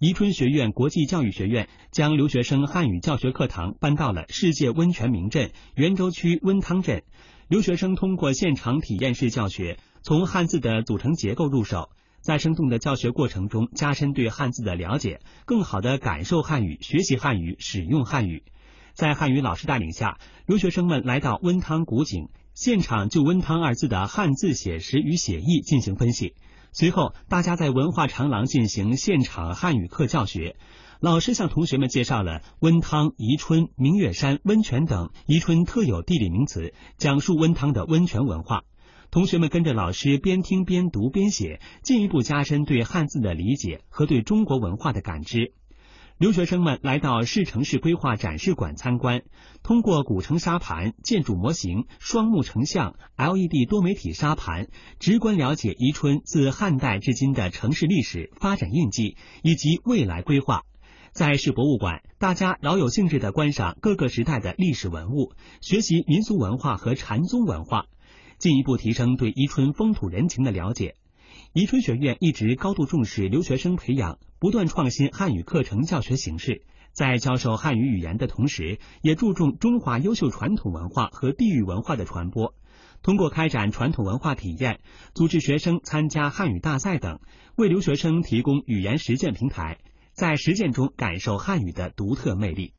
宜春学院国际教育学院将留学生汉语教学课堂搬到了世界温泉名镇袁州区温汤镇。留学生通过现场体验式教学，从汉字的组成结构入手，在生动的教学过程中加深对汉字的了解，更好地感受汉语、学习汉语、使用汉语。在汉语老师带领下，留学生们来到温汤古井，现场就“温汤”二字的汉字写实与写意进行分析。随后，大家在文化长廊进行现场汉语课教学。老师向同学们介绍了温汤、宜春、明月山、温泉等宜春特有地理名词，讲述温汤的温泉文化。同学们跟着老师边听边读边写，进一步加深对汉字的理解和对中国文化的感知。留学生们来到市城市规划展示馆参观，通过古城沙盘、建筑模型、双目成像、LED 多媒体沙盘，直观了解宜春自汉代至今的城市历史发展印记以及未来规划。在市博物馆，大家饶有兴致地观赏各个时代的历史文物，学习民俗文化和禅宗文化，进一步提升对宜春风土人情的了解。宜春学院一直高度重视留学生培养，不断创新汉语课程教学形式，在教授汉语语言的同时，也注重中华优秀传统文化和地域文化的传播。通过开展传统文化体验，组织学生参加汉语大赛等，为留学生提供语言实践平台，在实践中感受汉语的独特魅力。